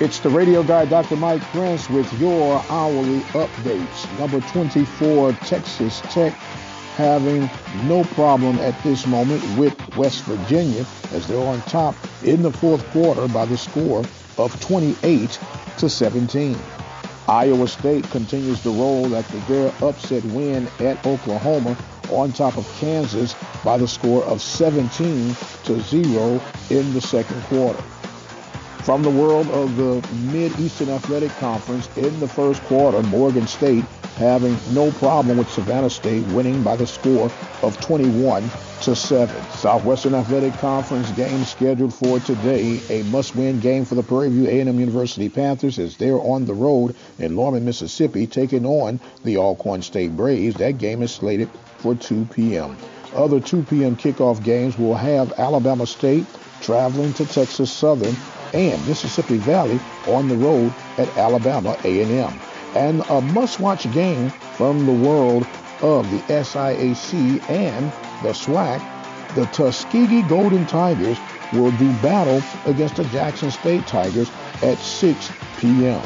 It's the radio guy, Dr. Mike Prince, with your hourly updates. Number 24, Texas Tech having no problem at this moment with West Virginia as they're on top in the fourth quarter by the score of 28 to 17. Iowa State continues to roll after their upset win at Oklahoma on top of Kansas by the score of 17 to 0 in the second quarter. From the world of the Mid-Eastern Athletic Conference in the first quarter, Morgan State having no problem with Savannah State winning by the score of 21 to 7. Southwestern Athletic Conference game scheduled for today, a must-win game for the Prairie View A&M University Panthers as they're on the road in Lorman, Mississippi, taking on the Alcorn State Braves. That game is slated for 2 p.m. Other 2 p.m. kickoff games will have Alabama State traveling to Texas Southern and Mississippi Valley on the road at Alabama A&M. And a must-watch game from the world of the SIAC and the SWAC, the Tuskegee Golden Tigers will do battle against the Jackson State Tigers at 6 p.m.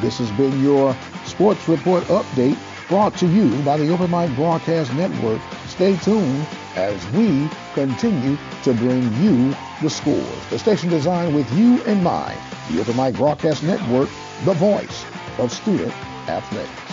This has been your Sports Report update brought to you by the Open Mic Broadcast Network. Stay tuned as we continue to bring you the scores. The station designed with you in mind. The Open Mic Broadcast Network, the voice of student athletics.